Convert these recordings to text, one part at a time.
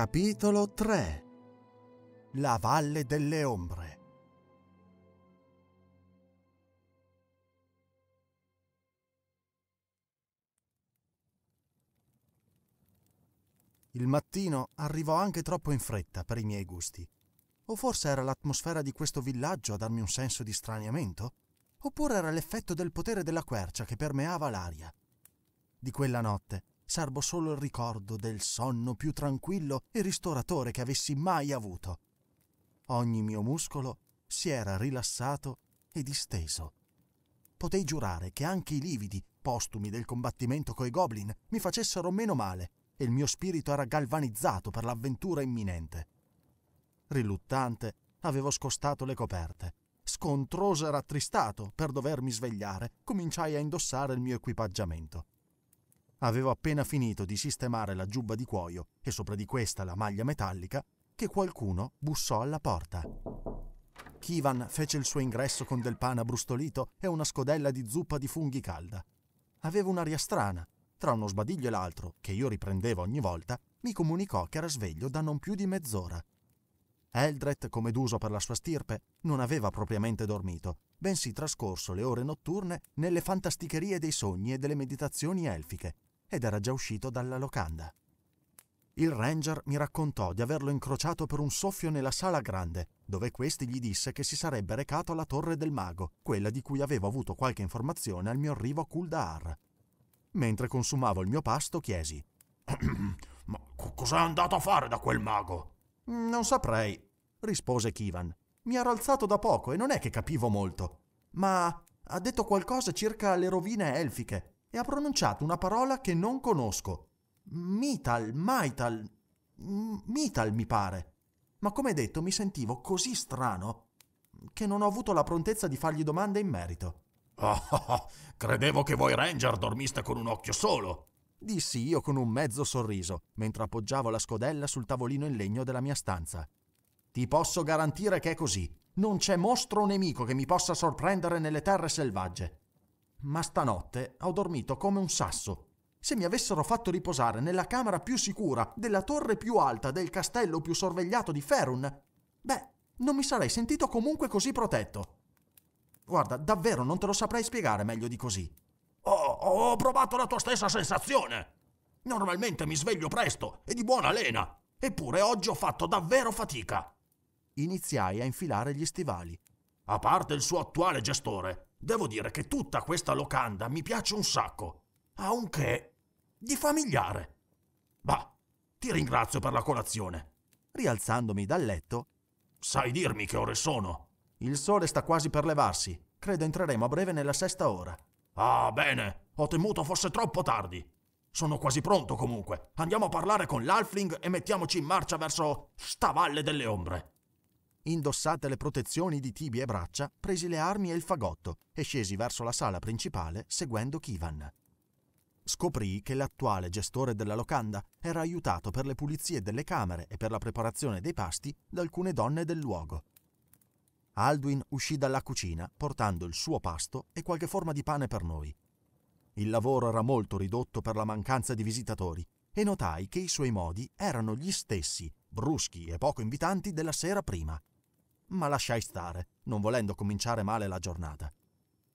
Capitolo 3 La Valle delle Ombre Il mattino arrivò anche troppo in fretta per i miei gusti. O forse era l'atmosfera di questo villaggio a darmi un senso di straniamento? Oppure era l'effetto del potere della quercia che permeava l'aria? Di quella notte serbo solo il ricordo del sonno più tranquillo e ristoratore che avessi mai avuto. Ogni mio muscolo si era rilassato e disteso. Potei giurare che anche i lividi postumi del combattimento coi goblin mi facessero meno male e il mio spirito era galvanizzato per l'avventura imminente. Riluttante, avevo scostato le coperte. Scontroso e rattristato per dovermi svegliare, cominciai a indossare il mio equipaggiamento. Avevo appena finito di sistemare la giubba di cuoio e sopra di questa la maglia metallica che qualcuno bussò alla porta. Kivan fece il suo ingresso con del pane abbrustolito e una scodella di zuppa di funghi calda. Aveva un'aria strana tra uno sbadiglio e l'altro, che io riprendevo ogni volta, mi comunicò che era sveglio da non più di mezz'ora. Eldred, come d'uso per la sua stirpe, non aveva propriamente dormito, bensì trascorso le ore notturne nelle fantasticherie dei sogni e delle meditazioni elfiche, ed era già uscito dalla locanda. Il ranger mi raccontò di averlo incrociato per un soffio nella sala grande, dove questi gli disse che si sarebbe recato alla torre del mago, quella di cui avevo avuto qualche informazione al mio arrivo a Kuldahar. Mentre consumavo il mio pasto, chiesi: Ma cos'è andato a fare da quel mago? Non saprei, rispose Kivan. Mi ero alzato da poco e non è che capivo molto. Ma ha detto qualcosa circa le rovine elfiche e ha pronunciato una parola che non conosco. Mital, Maital. Mital mi pare. Ma come detto mi sentivo così strano che non ho avuto la prontezza di fargli domande in merito. Oh, oh, oh, credevo che voi Ranger dormiste con un occhio solo. Dissi io con un mezzo sorriso, mentre appoggiavo la scodella sul tavolino in legno della mia stanza. Ti posso garantire che è così. Non c'è mostro o nemico che mi possa sorprendere nelle terre selvagge. Ma stanotte ho dormito come un sasso. Se mi avessero fatto riposare nella camera più sicura, della torre più alta, del castello più sorvegliato di Ferun, beh, non mi sarei sentito comunque così protetto. Guarda, davvero non te lo saprei spiegare meglio di così. Oh, ho provato la tua stessa sensazione. Normalmente mi sveglio presto e di buona lena, eppure oggi ho fatto davvero fatica. Iniziai a infilare gli stivali. A parte il suo attuale gestore, devo dire che tutta questa locanda mi piace un sacco. Ha un che di familiare. Bah, ti ringrazio per la colazione. Rialzandomi dal letto, sai dirmi che ore sono? Il sole sta quasi per levarsi. Credo entreremo a breve nella sesta ora. Ah, bene. Ho temuto fosse troppo tardi. Sono quasi pronto comunque. Andiamo a parlare con l'Alfling e mettiamoci in marcia verso sta valle delle ombre. Indossate le protezioni di tibia e braccia, presi le armi e il fagotto e scesi verso la sala principale seguendo Kivan. Scoprì che l'attuale gestore della locanda era aiutato per le pulizie delle camere e per la preparazione dei pasti da alcune donne del luogo. Alduin uscì dalla cucina portando il suo pasto e qualche forma di pane per noi. Il lavoro era molto ridotto per la mancanza di visitatori e notai che i suoi modi erano gli stessi, bruschi e poco invitanti della sera prima. Ma lasciai stare, non volendo cominciare male la giornata.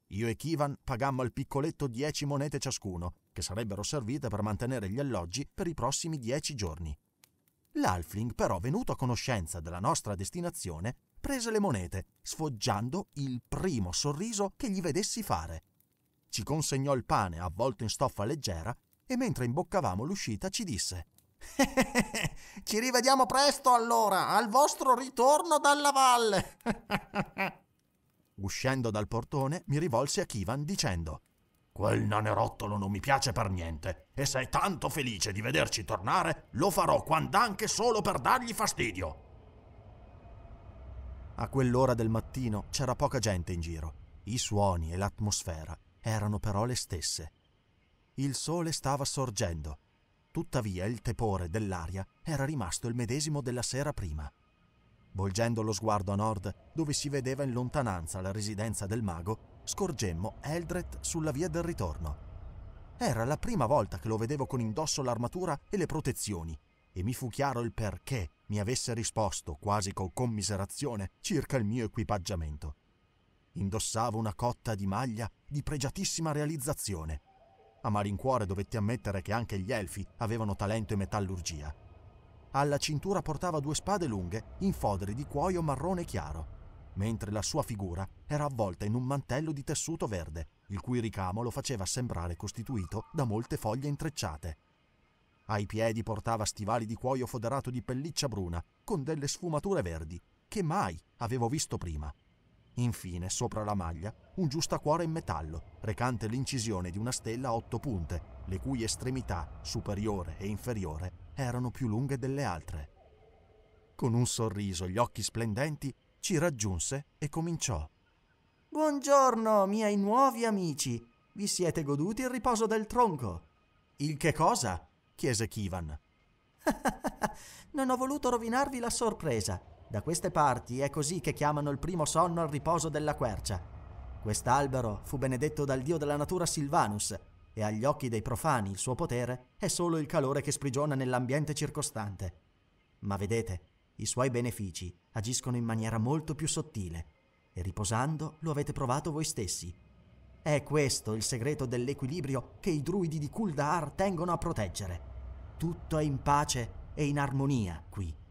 Io e Kivan pagammo al piccoletto dieci monete ciascuno, che sarebbero servite per mantenere gli alloggi per i prossimi dieci giorni. L'Alfling, però, venuto a conoscenza della nostra destinazione, prese le monete, sfoggiando il primo sorriso che gli vedessi fare. Ci consegnò il pane avvolto in stoffa leggera e mentre imboccavamo l'uscita ci disse Ci rivediamo presto allora, al vostro ritorno dalla valle. Uscendo dal portone mi rivolsi a Kivan dicendo Quel nanerottolo non mi piace per niente e se è tanto felice di vederci tornare, lo farò quand'anche solo per dargli fastidio. A quell'ora del mattino c'era poca gente in giro. I suoni e l'atmosfera erano però le stesse. Il sole stava sorgendo. Tuttavia il tepore dell'aria era rimasto il medesimo della sera prima. Volgendo lo sguardo a nord, dove si vedeva in lontananza la residenza del mago, scorgemmo Eldred sulla via del ritorno. Era la prima volta che lo vedevo con indosso l'armatura e le protezioni e mi fu chiaro il perché mi avesse risposto quasi con commiserazione circa il mio equipaggiamento. Indossavo una cotta di maglia di pregiatissima realizzazione. A malincuore dovetti ammettere che anche gli elfi avevano talento in metallurgia. Alla cintura portava due spade lunghe in foderi di cuoio marrone chiaro, mentre la sua figura era avvolta in un mantello di tessuto verde, il cui ricamo lo faceva sembrare costituito da molte foglie intrecciate. Ai piedi portava stivali di cuoio foderato di pelliccia bruna, con delle sfumature verdi, che mai avevo visto prima. Infine, sopra la maglia, un giustacuore in metallo, recante l'incisione di una stella a otto punte, le cui estremità, superiore e inferiore, erano più lunghe delle altre. Con un sorriso, gli occhi splendenti, ci raggiunse e cominciò. Buongiorno, miei nuovi amici. Vi siete goduti il riposo del tronco? Il che cosa? chiese Kivan. non ho voluto rovinarvi la sorpresa. Da queste parti è così che chiamano il primo sonno al riposo della quercia. Quest'albero fu benedetto dal dio della natura Silvanus e agli occhi dei profani il suo potere è solo il calore che sprigiona nell'ambiente circostante. Ma vedete, i suoi benefici agiscono in maniera molto più sottile e riposando lo avete provato voi stessi. È questo il segreto dell'equilibrio che i druidi di Kuldar tengono a proteggere. Tutto è in pace e in armonia qui.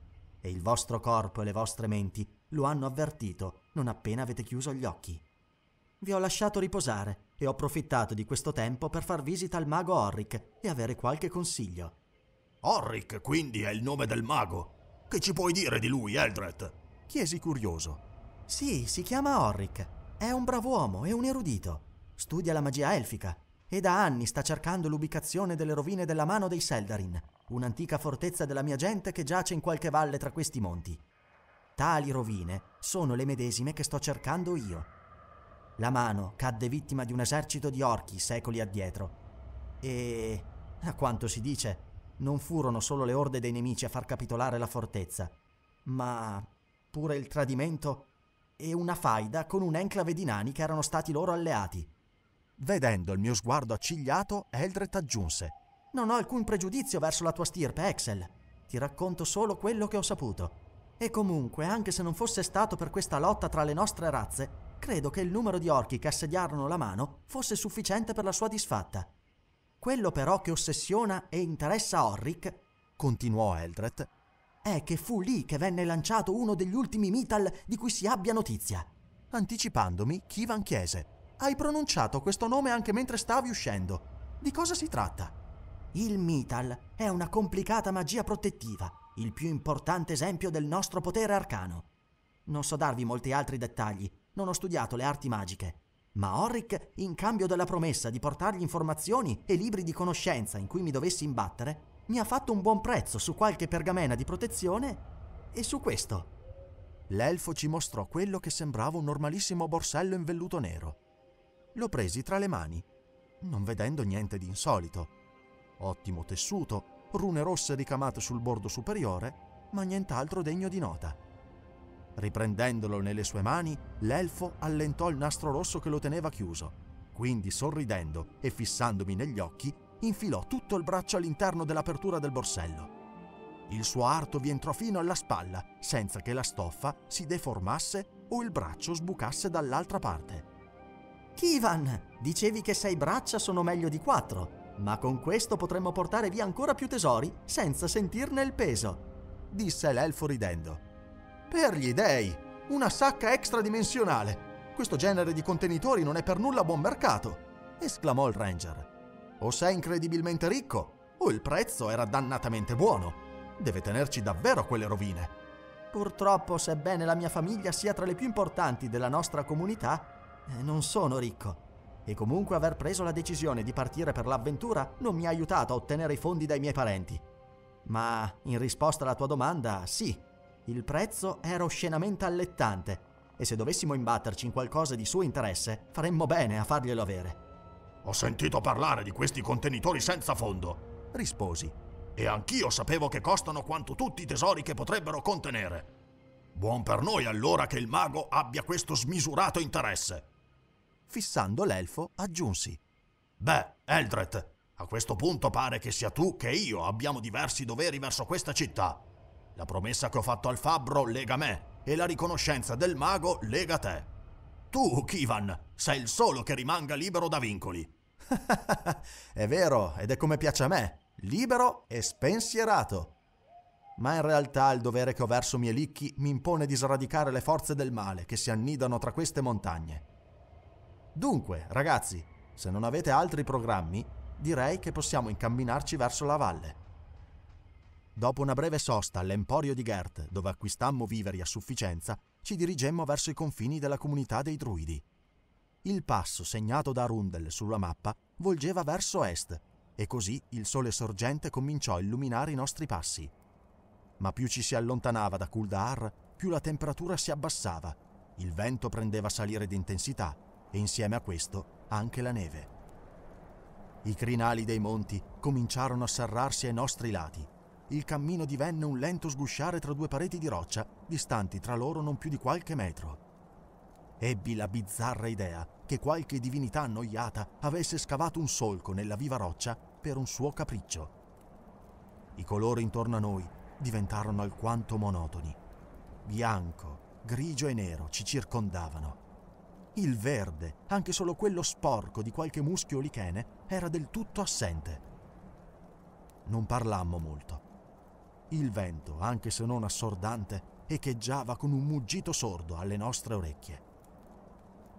E il vostro corpo e le vostre menti lo hanno avvertito non appena avete chiuso gli occhi. Vi ho lasciato riposare e ho approfittato di questo tempo per far visita al mago Orric e avere qualche consiglio. Orric, quindi, è il nome del mago? Che ci puoi dire di lui, Eldred? Chiesi curioso. Sì, si chiama Orric. È un brav'uomo e un erudito. Studia la magia elfica e da anni sta cercando l'ubicazione delle rovine della mano dei Seldarin, un'antica fortezza della mia gente che giace in qualche valle tra questi monti. Tali rovine sono le medesime che sto cercando io. La mano cadde vittima di un esercito di orchi secoli addietro. E, a quanto si dice, non furono solo le orde dei nemici a far capitolare la fortezza, ma pure il tradimento e una faida con un enclave di nani che erano stati loro alleati. Vedendo il mio sguardo accigliato, Eldred aggiunse: Non ho alcun pregiudizio verso la tua stirpe, Excel. Ti racconto solo quello che ho saputo. E comunque, anche se non fosse stato per questa lotta tra le nostre razze, credo che il numero di orchi che assediarono la mano fosse sufficiente per la sua disfatta. Quello però che ossessiona e interessa Orric, continuò Eldred, è che fu lì che venne lanciato uno degli ultimi Mital di cui si abbia notizia. Anticipandomi, Kivan chiese: Hai pronunciato questo nome anche mentre stavi uscendo. Di cosa si tratta? Il Mital è una complicata magia protettiva, il più importante esempio del nostro potere arcano. Non so darvi molti altri dettagli, non ho studiato le arti magiche. Ma Orric, in cambio della promessa di portargli informazioni e libri di conoscenza in cui mi dovessi imbattere, mi ha fatto un buon prezzo su qualche pergamena di protezione e su questo. L'elfo ci mostrò quello che sembrava un normalissimo borsello in velluto nero. Lo presi tra le mani, non vedendo niente di insolito. Ottimo tessuto, rune rosse ricamate sul bordo superiore, ma nient'altro degno di nota. Riprendendolo nelle sue mani, l'elfo allentò il nastro rosso che lo teneva chiuso. Quindi, sorridendo e fissandomi negli occhi, infilò tutto il braccio all'interno dell'apertura del borsello. Il suo arto vi entrò fino alla spalla, senza che la stoffa si deformasse o il braccio sbucasse dall'altra parte. Kivan, dicevi che sei braccia sono meglio di quattro, ma con questo potremmo portare via ancora più tesori senza sentirne il peso, disse l'elfo ridendo. Per gli dei, una sacca extradimensionale. Questo genere di contenitori non è per nulla buon mercato, esclamò il ranger. O sei incredibilmente ricco, o il prezzo era dannatamente buono. Deve tenerci davvero quelle rovine. Purtroppo, sebbene la mia famiglia sia tra le più importanti della nostra comunità, non sono ricco. E comunque aver preso la decisione di partire per l'avventura non mi ha aiutato a ottenere i fondi dai miei parenti. Ma in risposta alla tua domanda, sì, il prezzo era oscenamente allettante e se dovessimo imbatterci in qualcosa di suo interesse, faremmo bene a farglielo avere. Ho sentito parlare di questi contenitori senza fondo, risposi. E anch'io sapevo che costano quanto tutti i tesori che potrebbero contenere. Buon per noi allora che il mago abbia questo smisurato interesse. Fissando l'elfo, aggiunsi. Beh, Eldred, A questo punto pare che sia tu che io abbiamo diversi doveri verso questa città. La promessa che ho fatto al fabbro lega me e la riconoscenza del mago lega te. Tu, Kivan, sei il solo che rimanga libero da vincoli. è vero, ed è come piace a me, libero e spensierato. Ma in realtà il dovere che ho verso Mielicchi mi impone di sradicare le forze del male che si annidano tra queste montagne. Dunque, ragazzi, se non avete altri programmi, direi che possiamo incamminarci verso la valle. Dopo una breve sosta all'emporio di Gert, dove acquistammo viveri a sufficienza, ci dirigemmo verso i confini della comunità dei druidi. Il passo segnato da Rundel sulla mappa volgeva verso est e così il sole sorgente cominciò a illuminare i nostri passi. Ma più ci si allontanava da Kuldahar, più la temperatura si abbassava, il vento prendeva a salire di intensità e insieme a questo anche la neve. I crinali dei monti cominciarono a serrarsi ai nostri lati il cammino divenne un lento sgusciare tra due pareti di roccia, distanti tra loro non più di qualche metro. Ebbi la bizzarra idea che qualche divinità annoiata avesse scavato un solco nella viva roccia per un suo capriccio. I colori intorno a noi diventarono alquanto monotoni. Bianco, grigio e nero ci circondavano. Il verde, anche solo quello sporco di qualche muschio lichene, era del tutto assente. Non parlammo molto. Il vento, anche se non assordante, echeggiava con un muggito sordo alle nostre orecchie.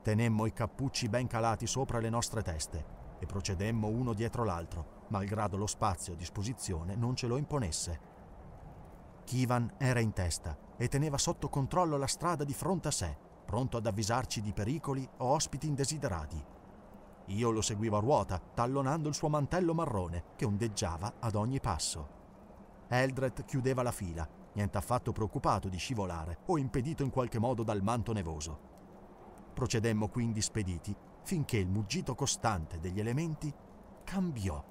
Tenemmo i cappucci ben calati sopra le nostre teste e procedemmo uno dietro l'altro, malgrado lo spazio a disposizione non ce lo imponesse. Kivan era in testa e teneva sotto controllo la strada di fronte a sé, pronto ad avvisarci di pericoli o ospiti indesiderati. Io lo seguivo a ruota, tallonando il suo mantello marrone che ondeggiava ad ogni passo. Eldred chiudeva la fila, niente affatto preoccupato di scivolare o impedito in qualche modo dal manto nevoso. Procedemmo quindi spediti finché il muggito costante degli elementi cambiò,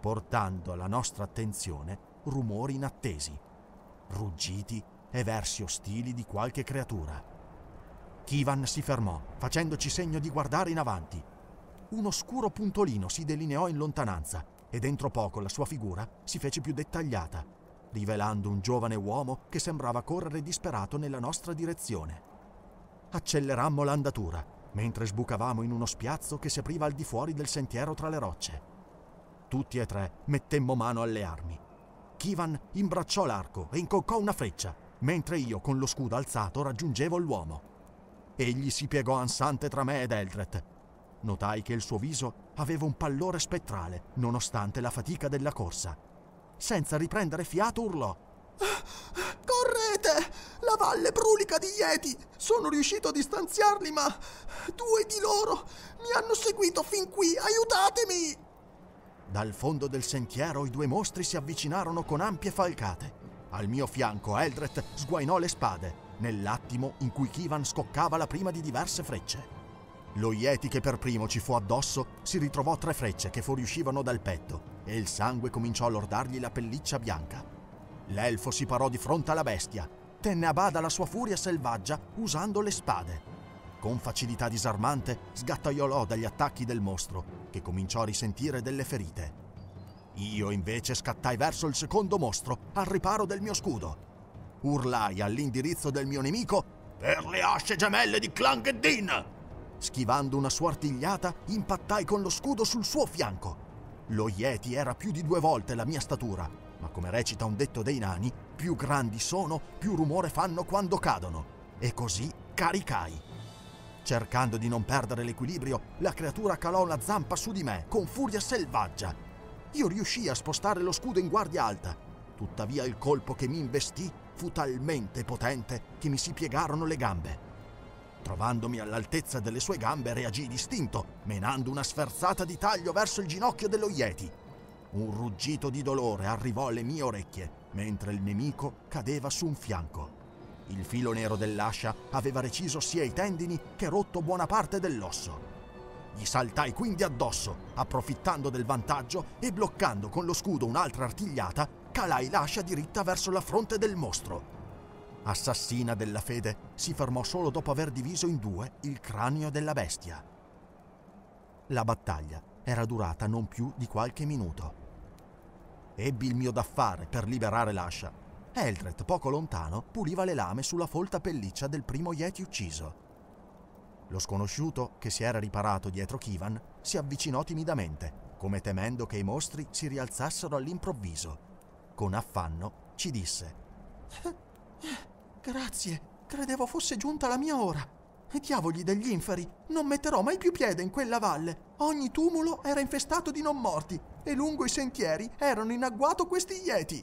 portando alla nostra attenzione rumori inattesi, ruggiti e versi ostili di qualche creatura. Kivan si fermò, facendoci segno di guardare in avanti. Un oscuro puntolino si delineò in lontananza e dentro poco la sua figura si fece più dettagliata, rivelando un giovane uomo che sembrava correre disperato nella nostra direzione. Accelerammo l'andatura, mentre sbucavamo in uno spiazzo che si apriva al di fuori del sentiero tra le rocce. Tutti e tre mettemmo mano alle armi. Kivan imbracciò l'arco e incoccò una freccia, mentre io con lo scudo alzato raggiungevo l'uomo. Egli si piegò ansante tra me ed Eldret, Notai che il suo viso aveva un pallore spettrale, nonostante la fatica della corsa. Senza riprendere fiato urlò. Correte! La valle brulica di Yeti! Sono riuscito a distanziarli, ma due di loro mi hanno seguito fin qui! Aiutatemi! Dal fondo del sentiero i due mostri si avvicinarono con ampie falcate. Al mio fianco Eldret sguainò le spade, nell'attimo in cui Kivan scoccava la prima di diverse frecce. Lo Yeti che per primo ci fu addosso si ritrovò tre frecce che fuoriuscivano dal petto e il sangue cominciò a lordargli la pelliccia bianca. L'elfo si parò di fronte alla bestia, tenne a bada la sua furia selvaggia usando le spade. Con facilità disarmante sgattaiolò dagli attacchi del mostro, che cominciò a risentire delle ferite. Io invece scattai verso il secondo mostro, al riparo del mio scudo. Urlai all'indirizzo del mio nemico per le asce gemelle di Clangeddin! Schivando una sua artigliata, impattai con lo scudo sul suo fianco. Lo Yeti era più di due volte la mia statura, ma come recita un detto dei nani, più grandi sono, più rumore fanno quando cadono. E così caricai. Cercando di non perdere l'equilibrio, la creatura calò una zampa su di me con furia selvaggia. Io riuscii a spostare lo scudo in guardia alta. Tuttavia il colpo che mi investì fu talmente potente che mi si piegarono le gambe. Trovandomi all'altezza delle sue gambe reagì distinto, menando una sferzata di taglio verso il ginocchio dello Yeti. Un ruggito di dolore arrivò alle mie orecchie, mentre il nemico cadeva su un fianco. Il filo nero dell'ascia aveva reciso sia i tendini che rotto buona parte dell'osso. Gli saltai quindi addosso, approfittando del vantaggio e bloccando con lo scudo un'altra artigliata, calai l'ascia diritta verso la fronte del mostro assassina della fede, si fermò solo dopo aver diviso in due il cranio della bestia. La battaglia era durata non più di qualche minuto. Ebbi il mio d'affare per liberare l'ascia. Eldred, poco lontano, puliva le lame sulla folta pelliccia del primo Yeti ucciso. Lo sconosciuto, che si era riparato dietro Kivan, si avvicinò timidamente, come temendo che i mostri si rialzassero all'improvviso. Con affanno ci disse: Grazie, credevo fosse giunta la mia ora. Diavoli degli inferi, non metterò mai più piede in quella valle. Ogni tumulo era infestato di non morti e lungo i sentieri erano in agguato questi ieti.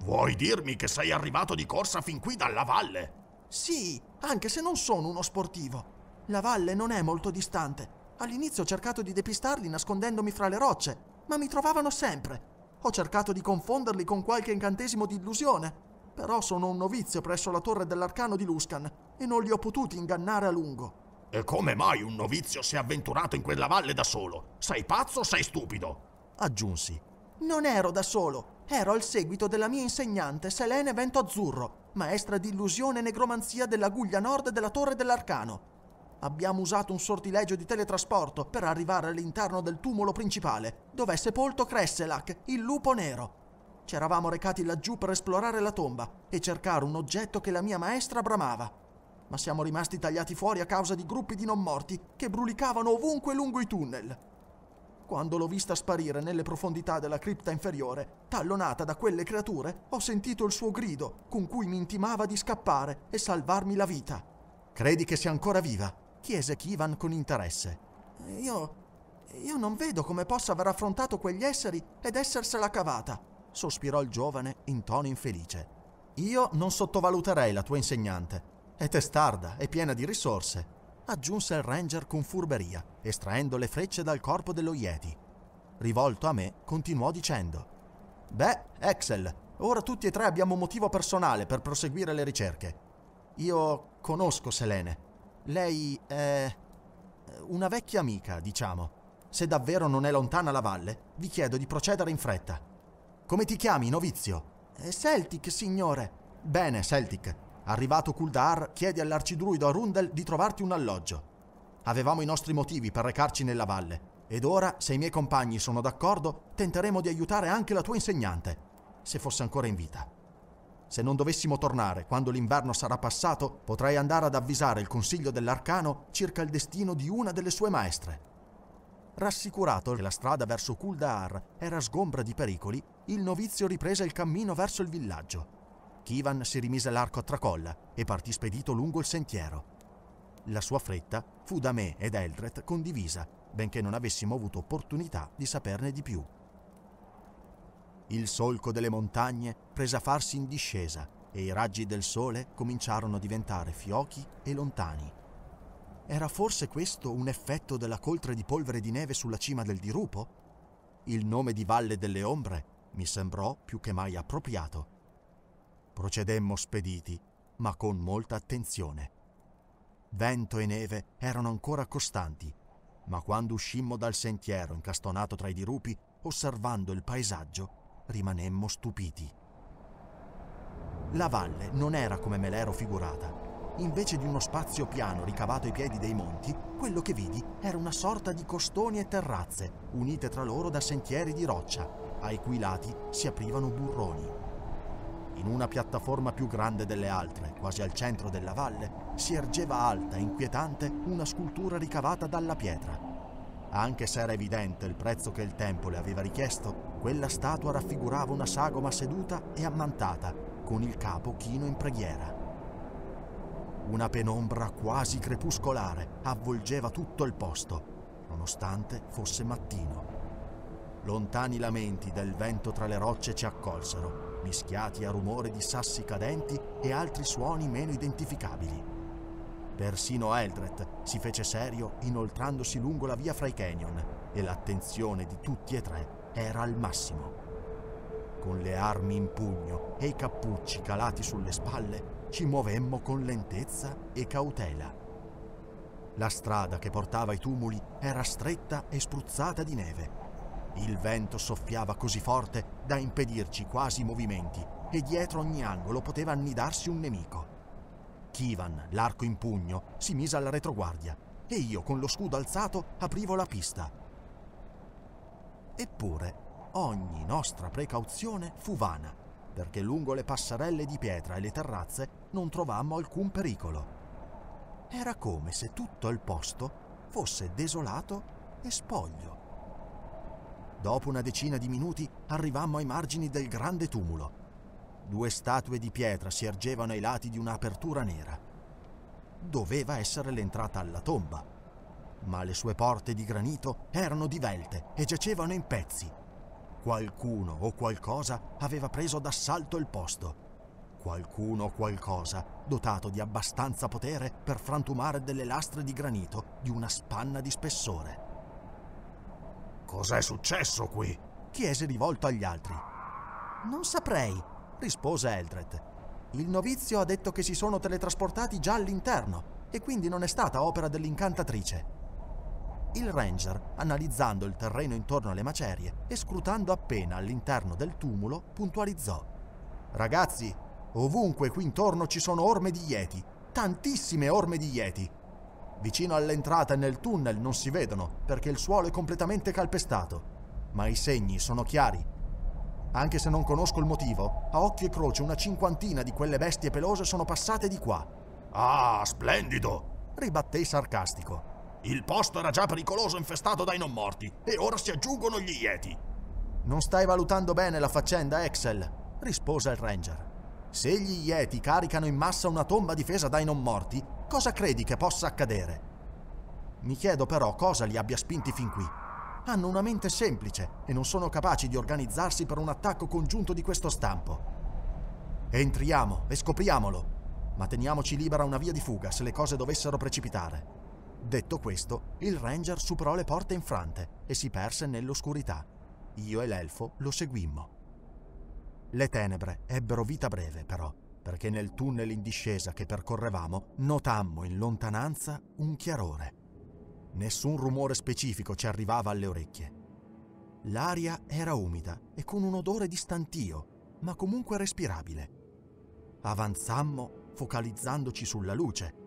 Vuoi dirmi che sei arrivato di corsa fin qui dalla valle? Sì, anche se non sono uno sportivo. La valle non è molto distante. All'inizio ho cercato di depistarli nascondendomi fra le rocce, ma mi trovavano sempre. Ho cercato di confonderli con qualche incantesimo di illusione, però sono un novizio presso la torre dell'arcano di Luscan e non li ho potuti ingannare a lungo. E come mai un novizio si è avventurato in quella valle da solo? Sei pazzo o sei stupido? Aggiunsi. Non ero da solo, ero al seguito della mia insegnante Selene Vento Azzurro, maestra di illusione e negromanzia della guglia nord della torre dell'arcano. Abbiamo usato un sortilegio di teletrasporto per arrivare all'interno del tumulo principale, dove è sepolto Cresselak, il lupo nero. Ci eravamo recati laggiù per esplorare la tomba e cercare un oggetto che la mia maestra bramava. Ma siamo rimasti tagliati fuori a causa di gruppi di non morti che brulicavano ovunque lungo i tunnel. Quando l'ho vista sparire nelle profondità della cripta inferiore, tallonata da quelle creature, ho sentito il suo grido con cui mi intimava di scappare e salvarmi la vita. Credi che sia ancora viva? Chiese Kivan con interesse. Io. Io non vedo come possa aver affrontato quegli esseri ed essersela cavata, sospirò il giovane in tono infelice. Io non sottovaluterei la tua insegnante. È testarda e piena di risorse, aggiunse il ranger con furberia, estraendo le frecce dal corpo dello Yeti. Rivolto a me, continuò dicendo: Beh, Axel, ora tutti e tre abbiamo motivo personale per proseguire le ricerche. Io conosco Selene lei è una vecchia amica, diciamo. Se davvero non è lontana la valle, vi chiedo di procedere in fretta. Come ti chiami, novizio? Celtic, signore. Bene, Celtic. Arrivato Kuldar, chiedi all'arcidruido Arundel di trovarti un alloggio. Avevamo i nostri motivi per recarci nella valle, ed ora, se i miei compagni sono d'accordo, tenteremo di aiutare anche la tua insegnante, se fosse ancora in vita. Se non dovessimo tornare quando l'inverno sarà passato, potrei andare ad avvisare il Consiglio dell'Arcano circa il destino di una delle sue maestre. Rassicurato che la strada verso Kuldahar era sgombra di pericoli, il novizio riprese il cammino verso il villaggio. Kivan si rimise l'arco a tracolla e partì spedito lungo il sentiero. La sua fretta fu da me ed Eldred condivisa, benché non avessimo avuto opportunità di saperne di più. Il solco delle montagne prese a farsi in discesa e i raggi del sole cominciarono a diventare fiochi e lontani. Era forse questo un effetto della coltre di polvere di neve sulla cima del dirupo? Il nome di Valle delle Ombre mi sembrò più che mai appropriato. Procedemmo spediti, ma con molta attenzione. Vento e neve erano ancora costanti, ma quando uscimmo dal sentiero incastonato tra i dirupi, osservando il paesaggio, rimanemmo stupiti. La valle non era come me l'ero figurata. Invece di uno spazio piano ricavato ai piedi dei monti, quello che vidi era una sorta di costoni e terrazze, unite tra loro da sentieri di roccia, ai cui lati si aprivano burroni. In una piattaforma più grande delle altre, quasi al centro della valle, si ergeva alta e inquietante una scultura ricavata dalla pietra. Anche se era evidente il prezzo che il tempo le aveva richiesto, quella statua raffigurava una sagoma seduta e ammantata, con il capo chino in preghiera. Una penombra quasi crepuscolare avvolgeva tutto il posto, nonostante fosse mattino. Lontani lamenti del vento tra le rocce ci accolsero, mischiati a rumore di sassi cadenti e altri suoni meno identificabili. Persino Eldred si fece serio inoltrandosi lungo la via fra i canyon e l'attenzione di tutti e tre era al massimo. Con le armi in pugno e i cappucci calati sulle spalle, ci muovemmo con lentezza e cautela. La strada che portava ai tumuli era stretta e spruzzata di neve. Il vento soffiava così forte da impedirci quasi i movimenti e dietro ogni angolo poteva annidarsi un nemico. Kivan, l'arco in pugno, si mise alla retroguardia e io con lo scudo alzato aprivo la pista Eppure ogni nostra precauzione fu vana, perché lungo le passerelle di pietra e le terrazze non trovammo alcun pericolo. Era come se tutto il posto fosse desolato e spoglio. Dopo una decina di minuti arrivammo ai margini del grande tumulo. Due statue di pietra si ergevano ai lati di un'apertura nera. Doveva essere l'entrata alla tomba, ma le sue porte di granito erano divelte e giacevano in pezzi. Qualcuno o qualcosa aveva preso d'assalto il posto. Qualcuno o qualcosa dotato di abbastanza potere per frantumare delle lastre di granito di una spanna di spessore. Cos'è successo qui? chiese rivolto agli altri. Non saprei, rispose Eldred. Il novizio ha detto che si sono teletrasportati già all'interno e quindi non è stata opera dell'incantatrice. Il ranger, analizzando il terreno intorno alle macerie e scrutando appena all'interno del tumulo, puntualizzò. Ragazzi, ovunque qui intorno ci sono orme di Yeti, tantissime orme di Yeti. Vicino all'entrata e nel tunnel non si vedono perché il suolo è completamente calpestato, ma i segni sono chiari. Anche se non conosco il motivo, a occhio e croce una cinquantina di quelle bestie pelose sono passate di qua. Ah, splendido! ribatté sarcastico. Il posto era già pericoloso infestato dai non morti e ora si aggiungono gli Yeti. Non stai valutando bene la faccenda, Excel, rispose il ranger. Se gli Yeti caricano in massa una tomba difesa dai non morti, cosa credi che possa accadere? Mi chiedo però cosa li abbia spinti fin qui. Hanno una mente semplice e non sono capaci di organizzarsi per un attacco congiunto di questo stampo. Entriamo e scopriamolo, ma teniamoci libera una via di fuga se le cose dovessero precipitare. Detto questo, il ranger superò le porte infrante e si perse nell'oscurità. Io e l'elfo lo seguimmo. Le tenebre ebbero vita breve, però, perché nel tunnel in discesa che percorrevamo notammo in lontananza un chiarore. Nessun rumore specifico ci arrivava alle orecchie. L'aria era umida e con un odore di stantio, ma comunque respirabile. Avanzammo focalizzandoci sulla luce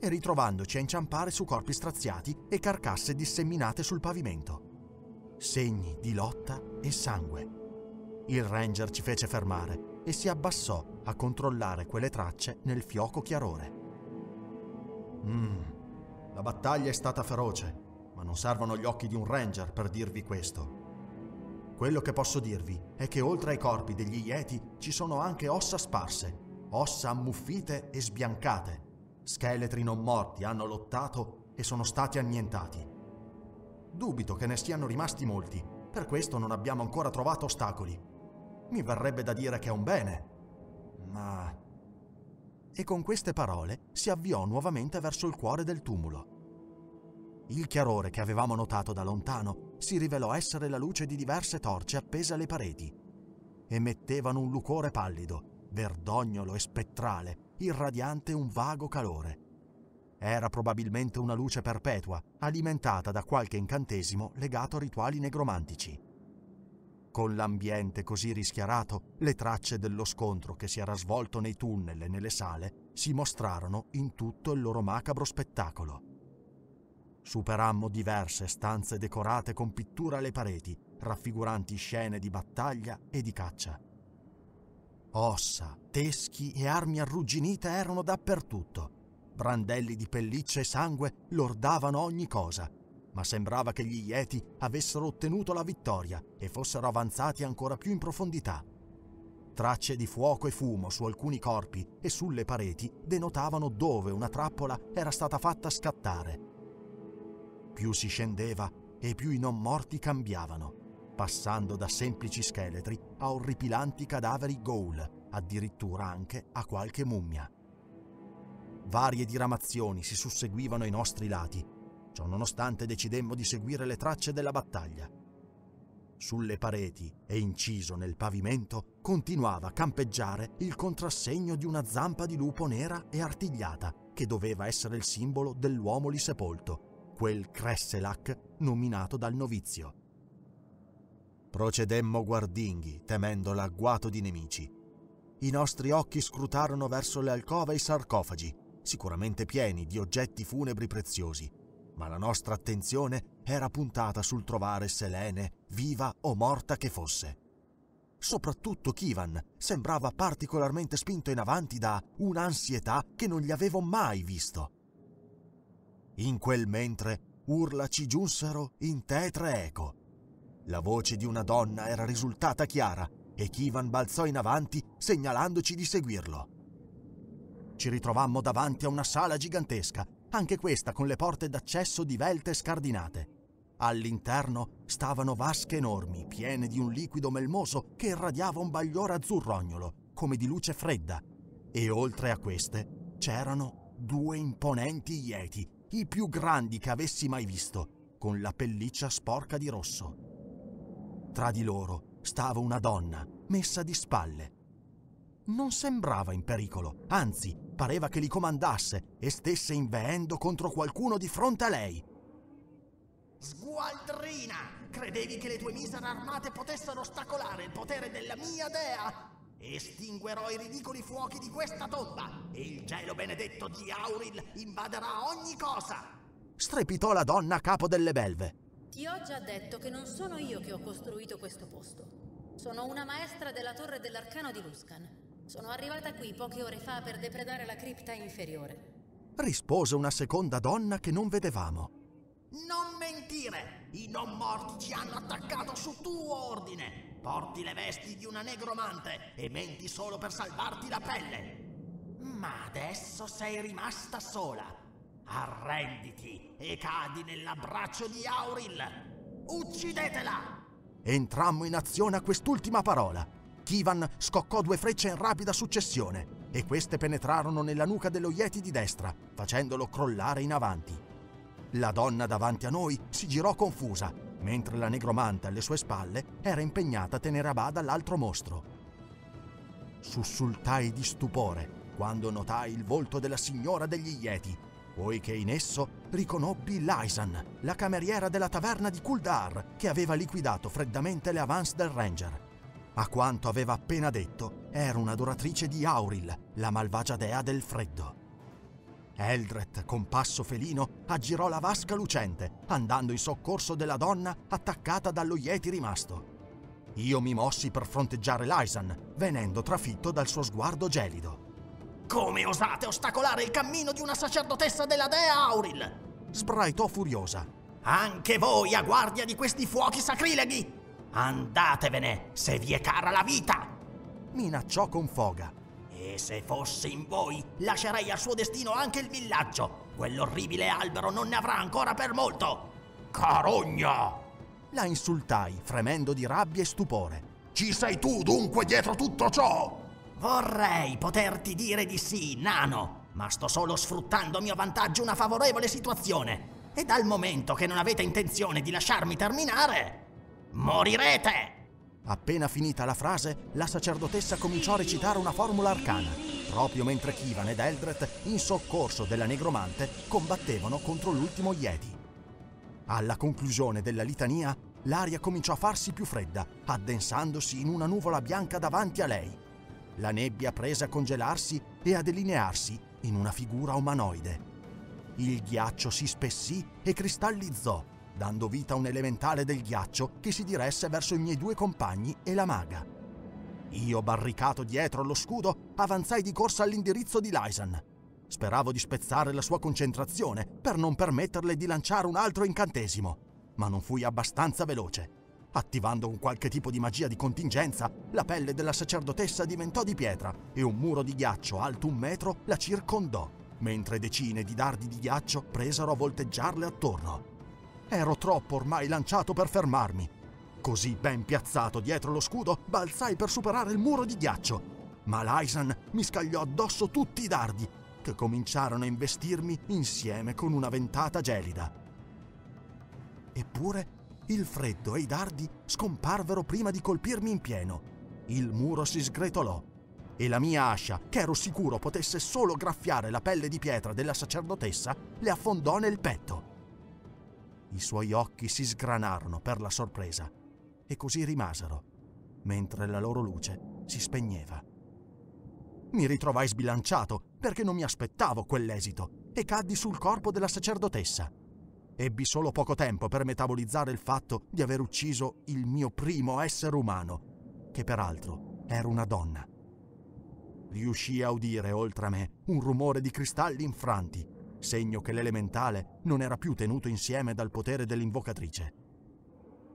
e ritrovandoci a inciampare su corpi straziati e carcasse disseminate sul pavimento. Segni di lotta e sangue. Il ranger ci fece fermare e si abbassò a controllare quelle tracce nel fioco chiarore. Mmm, la battaglia è stata feroce, ma non servono gli occhi di un ranger per dirvi questo. Quello che posso dirvi è che oltre ai corpi degli Yeti ci sono anche ossa sparse, ossa ammuffite e sbiancate. Scheletri non morti hanno lottato e sono stati annientati. Dubito che ne siano rimasti molti, per questo non abbiamo ancora trovato ostacoli. Mi verrebbe da dire che è un bene, ma... E con queste parole si avviò nuovamente verso il cuore del tumulo. Il chiarore che avevamo notato da lontano si rivelò essere la luce di diverse torce appese alle pareti. Emettevano un lucore pallido, verdognolo e spettrale, irradiante un vago calore. Era probabilmente una luce perpetua, alimentata da qualche incantesimo legato a rituali negromantici. Con l'ambiente così rischiarato, le tracce dello scontro che si era svolto nei tunnel e nelle sale si mostrarono in tutto il loro macabro spettacolo. Superammo diverse stanze decorate con pitture alle pareti, raffiguranti scene di battaglia e di caccia. Ossa, teschi e armi arrugginite erano dappertutto. Brandelli di pellicce e sangue lordavano ogni cosa, ma sembrava che gli Yeti avessero ottenuto la vittoria e fossero avanzati ancora più in profondità. Tracce di fuoco e fumo su alcuni corpi e sulle pareti denotavano dove una trappola era stata fatta scattare. Più si scendeva e più i non morti cambiavano passando da semplici scheletri a orripilanti cadaveri ghoul, addirittura anche a qualche mummia. Varie diramazioni si susseguivano ai nostri lati, ciò nonostante decidemmo di seguire le tracce della battaglia. Sulle pareti e inciso nel pavimento continuava a campeggiare il contrassegno di una zampa di lupo nera e artigliata che doveva essere il simbolo dell'uomo lì sepolto, quel Cresselak nominato dal novizio. Procedemmo guardinghi, temendo l'agguato di nemici. I nostri occhi scrutarono verso le alcove e i sarcofagi, sicuramente pieni di oggetti funebri preziosi, ma la nostra attenzione era puntata sul trovare Selene, viva o morta che fosse. Soprattutto Kivan sembrava particolarmente spinto in avanti da un'ansietà che non gli avevo mai visto. In quel mentre urla ci giunsero in tetre eco. La voce di una donna era risultata chiara e Kivan balzò in avanti segnalandoci di seguirlo. Ci ritrovammo davanti a una sala gigantesca, anche questa con le porte d'accesso divelte e scardinate. All'interno stavano vasche enormi, piene di un liquido melmoso che irradiava un bagliore azzurrognolo, come di luce fredda. E oltre a queste c'erano due imponenti ieti, i più grandi che avessi mai visto, con la pelliccia sporca di rosso. Tra di loro stava una donna, messa di spalle. Non sembrava in pericolo, anzi, pareva che li comandasse e stesse inveendo contro qualcuno di fronte a lei. Sgualdrina! Credevi che le tue misere armate potessero ostacolare il potere della mia dea? Estinguerò i ridicoli fuochi di questa tomba e il gelo benedetto di Auril invaderà ogni cosa! Strepitò la donna a capo delle belve. Ti ho già detto che non sono io che ho costruito questo posto. Sono una maestra della torre dell'arcano di Luscan. Sono arrivata qui poche ore fa per depredare la cripta inferiore. Rispose una seconda donna che non vedevamo. Non mentire! I non morti ci hanno attaccato su tuo ordine! Porti le vesti di una negromante e menti solo per salvarti la pelle! Ma adesso sei rimasta sola! Arrenditi e cadi nell'abbraccio di Auril! Uccidetela! Entrammo in azione a quest'ultima parola. Kivan scoccò due frecce in rapida successione e queste penetrarono nella nuca dello Yeti di destra, facendolo crollare in avanti. La donna davanti a noi si girò confusa, mentre la negromante alle sue spalle era impegnata a tenere a bada l'altro mostro. Sussultai di stupore quando notai il volto della signora degli Yeti poiché in esso riconobbi Lysan, la cameriera della taverna di Kuldar, che aveva liquidato freddamente le avance del Ranger. A quanto aveva appena detto, era un'adoratrice di Auril, la malvagia dea del freddo. Eldred, con passo felino, aggirò la vasca lucente, andando in soccorso della donna attaccata dallo Yeti rimasto. Io mi mossi per fronteggiare Lysan, venendo trafitto dal suo sguardo gelido. Come osate ostacolare il cammino di una sacerdotessa della dea Auril? Sbraitò furiosa. Anche voi a guardia di questi fuochi sacrileghi! Andatevene, se vi è cara la vita! Minacciò con foga. E se fosse in voi, lascerei al suo destino anche il villaggio. Quell'orribile albero non ne avrà ancora per molto. Carogna! La insultai, fremendo di rabbia e stupore. Ci sei tu dunque dietro tutto ciò? Vorrei poterti dire di sì, nano, ma sto solo sfruttando a mio vantaggio una favorevole situazione. E dal momento che non avete intenzione di lasciarmi terminare, morirete! Appena finita la frase, la sacerdotessa cominciò a recitare una formula arcana, proprio mentre Kivan ed Eldred, in soccorso della negromante, combattevano contro l'ultimo Yeti. Alla conclusione della litania, l'aria cominciò a farsi più fredda, addensandosi in una nuvola bianca davanti a lei. La nebbia prese a congelarsi e a delinearsi in una figura umanoide. Il ghiaccio si spessì e cristallizzò, dando vita a un elementale del ghiaccio che si diresse verso i miei due compagni e la maga. Io, barricato dietro allo scudo, avanzai di corsa all'indirizzo di Lysan. Speravo di spezzare la sua concentrazione per non permetterle di lanciare un altro incantesimo, ma non fui abbastanza veloce. Attivando un qualche tipo di magia di contingenza, la pelle della sacerdotessa diventò di pietra e un muro di ghiaccio alto un metro la circondò, mentre decine di dardi di ghiaccio presero a volteggiarle attorno. Ero troppo ormai lanciato per fermarmi. Così ben piazzato dietro lo scudo, balzai per superare il muro di ghiaccio. Ma Lysan mi scagliò addosso tutti i dardi, che cominciarono a investirmi insieme con una ventata gelida. Eppure il freddo e i dardi scomparvero prima di colpirmi in pieno. Il muro si sgretolò e la mia ascia, che ero sicuro potesse solo graffiare la pelle di pietra della sacerdotessa, le affondò nel petto. I suoi occhi si sgranarono per la sorpresa e così rimasero, mentre la loro luce si spegneva. Mi ritrovai sbilanciato perché non mi aspettavo quell'esito e caddi sul corpo della sacerdotessa. Ebbi solo poco tempo per metabolizzare il fatto di aver ucciso il mio primo essere umano, che peraltro era una donna. Riuscii a udire oltre a me un rumore di cristalli infranti, segno che l'elementale non era più tenuto insieme dal potere dell'invocatrice.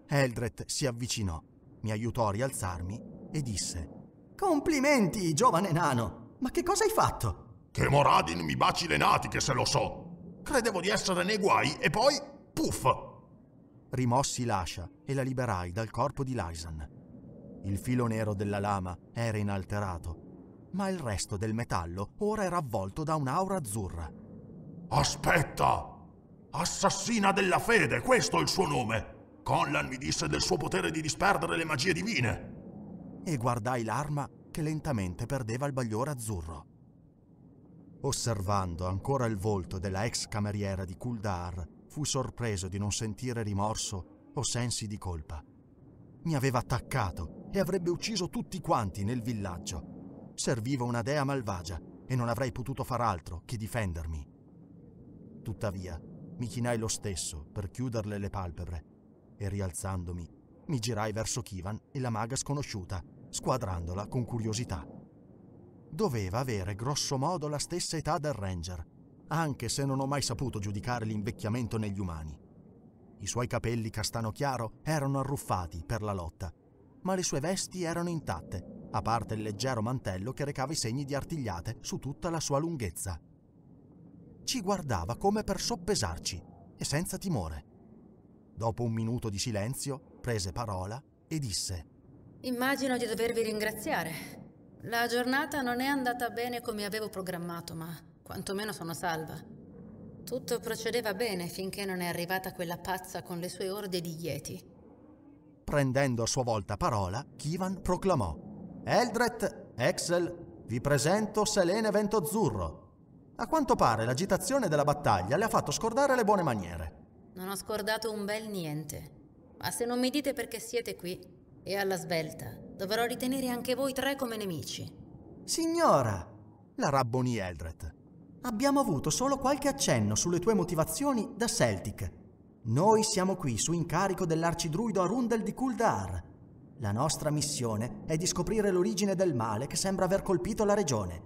Eldred si avvicinò, mi aiutò a rialzarmi e disse: Complimenti, giovane nano! Ma che cosa hai fatto? Che Moradin mi baci le natiche se lo so! Credevo di essere nei guai e poi. puff! Rimossi l'ascia e la liberai dal corpo di Lysan. Il filo nero della lama era inalterato, ma il resto del metallo ora era avvolto da un'aura azzurra. Aspetta! Assassina della fede, questo è il suo nome! Conlan mi disse del suo potere di disperdere le magie divine. E guardai l'arma che lentamente perdeva il bagliore azzurro. Osservando ancora il volto della ex cameriera di Kuldar, fu sorpreso di non sentire rimorso o sensi di colpa. Mi aveva attaccato e avrebbe ucciso tutti quanti nel villaggio. Serviva una dea malvagia e non avrei potuto far altro che difendermi. Tuttavia, mi chinai lo stesso per chiuderle le palpebre e rialzandomi, mi girai verso Kivan e la maga sconosciuta, squadrandola con curiosità. Doveva avere grosso modo la stessa età del Ranger, anche se non ho mai saputo giudicare l'invecchiamento negli umani. I suoi capelli castano chiaro erano arruffati per la lotta, ma le sue vesti erano intatte, a parte il leggero mantello che recava i segni di artigliate su tutta la sua lunghezza. Ci guardava come per soppesarci e senza timore. Dopo un minuto di silenzio, prese parola e disse: Immagino di dovervi ringraziare. La giornata non è andata bene come avevo programmato, ma quantomeno sono salva. Tutto procedeva bene finché non è arrivata quella pazza con le sue orde di Yeti. Prendendo a sua volta parola, Kivan proclamò: Eldret, Excel, vi presento Selene Vento Azzurro. A quanto pare l'agitazione della battaglia le ha fatto scordare le buone maniere. Non ho scordato un bel niente. Ma se non mi dite perché siete qui, e alla svelta, dovrò ritenere anche voi tre come nemici. Signora, la rabbonì Eldred. Abbiamo avuto solo qualche accenno sulle tue motivazioni da Celtic. Noi siamo qui su incarico dell'arcidruido Arundel di Kuldar. La nostra missione è di scoprire l'origine del male che sembra aver colpito la regione.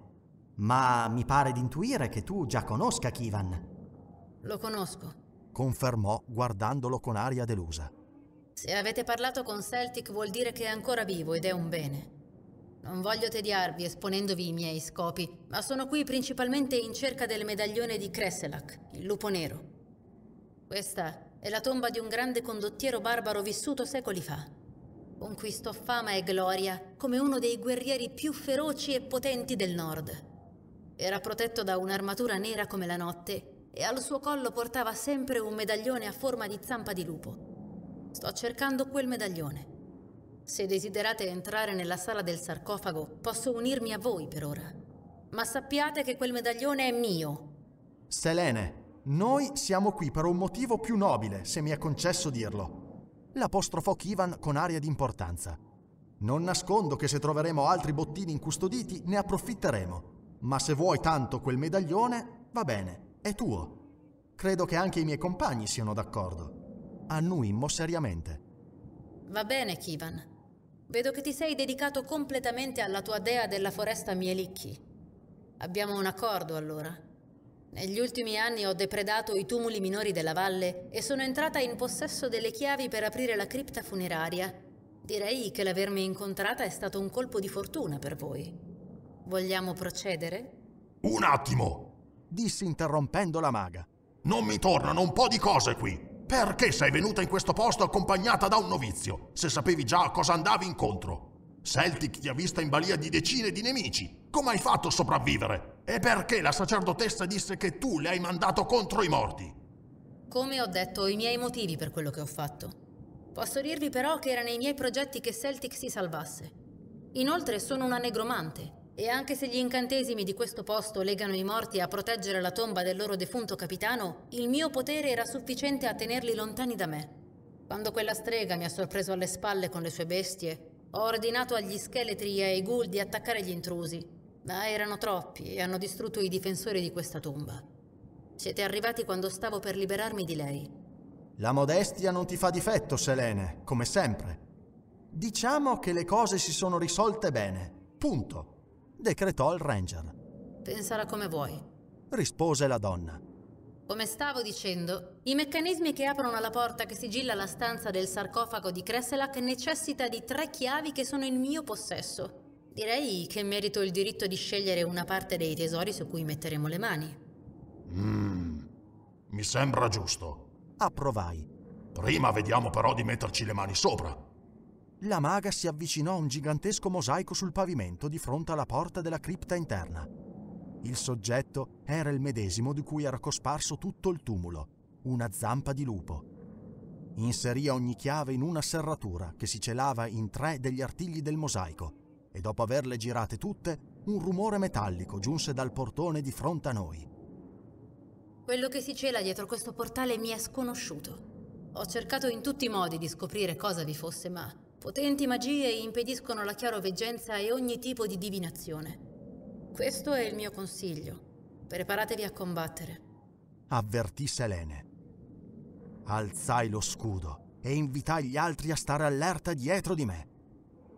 Ma mi pare di intuire che tu già conosca Kivan. Lo conosco confermò guardandolo con aria delusa. Se avete parlato con Celtic vuol dire che è ancora vivo ed è un bene. Non voglio tediarvi esponendovi i miei scopi, ma sono qui principalmente in cerca del medaglione di Cresselak, il lupo nero. Questa è la tomba di un grande condottiero barbaro vissuto secoli fa. Conquistò fama e gloria come uno dei guerrieri più feroci e potenti del nord. Era protetto da un'armatura nera come la notte e al suo collo portava sempre un medaglione a forma di zampa di lupo. Sto cercando quel medaglione. Se desiderate entrare nella sala del sarcofago, posso unirmi a voi per ora. Ma sappiate che quel medaglione è mio. Selene, noi siamo qui per un motivo più nobile, se mi è concesso dirlo. L'apostrofò Kivan con aria di importanza. Non nascondo che se troveremo altri bottini incustoditi ne approfitteremo. Ma se vuoi tanto quel medaglione, va bene è tuo. Credo che anche i miei compagni siano d'accordo. Annuimmo seriamente. Va bene, Kivan. Vedo che ti sei dedicato completamente alla tua dea della foresta Mielicchi. Abbiamo un accordo allora. Negli ultimi anni ho depredato i tumuli minori della valle e sono entrata in possesso delle chiavi per aprire la cripta funeraria. Direi che l'avermi incontrata è stato un colpo di fortuna per voi. Vogliamo procedere? Un attimo! disse interrompendo la maga. Non mi tornano un po' di cose qui. Perché sei venuta in questo posto accompagnata da un novizio, se sapevi già a cosa andavi incontro? Celtic ti ha vista in balia di decine di nemici. Come hai fatto a sopravvivere? E perché la sacerdotessa disse che tu le hai mandato contro i morti? Come ho detto, ho i miei motivi per quello che ho fatto. Posso dirvi però che era nei miei progetti che Celtic si salvasse. Inoltre sono una negromante e anche se gli incantesimi di questo posto legano i morti a proteggere la tomba del loro defunto capitano, il mio potere era sufficiente a tenerli lontani da me. Quando quella strega mi ha sorpreso alle spalle con le sue bestie, ho ordinato agli scheletri e ai ghoul di attaccare gli intrusi, ma erano troppi e hanno distrutto i difensori di questa tomba. Siete arrivati quando stavo per liberarmi di lei. La modestia non ti fa difetto, Selene, come sempre. Diciamo che le cose si sono risolte bene. Punto. Decretò il ranger. Pensala come vuoi. Rispose la donna. Come stavo dicendo, i meccanismi che aprono la porta che sigilla la stanza del sarcofago di Cresselak necessita di tre chiavi che sono in mio possesso. Direi che merito il diritto di scegliere una parte dei tesori su cui metteremo le mani. Mmm, mi sembra giusto. Approvai. Prima vediamo però di metterci le mani sopra. La maga si avvicinò a un gigantesco mosaico sul pavimento di fronte alla porta della cripta interna. Il soggetto era il medesimo di cui era cosparso tutto il tumulo, una zampa di lupo. Inserì ogni chiave in una serratura che si celava in tre degli artigli del mosaico e dopo averle girate tutte, un rumore metallico giunse dal portone di fronte a noi. Quello che si cela dietro questo portale mi è sconosciuto. Ho cercato in tutti i modi di scoprire cosa vi fosse, ma potenti magie impediscono la chiaroveggenza e ogni tipo di divinazione. Questo è il mio consiglio. Preparatevi a combattere. Avvertì Selene. Alzai lo scudo e invitai gli altri a stare allerta dietro di me.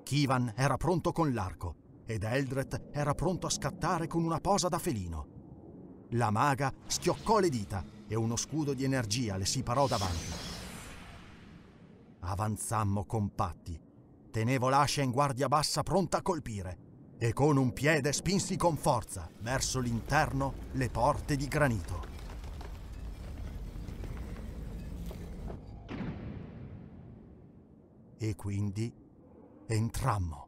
Kivan era pronto con l'arco ed Eldred era pronto a scattare con una posa da felino. La maga schioccò le dita e uno scudo di energia le si parò davanti. Avanzammo compatti. Tenevo l'ascia in guardia bassa pronta a colpire e con un piede spinsi con forza verso l'interno le porte di granito. E quindi entrammo.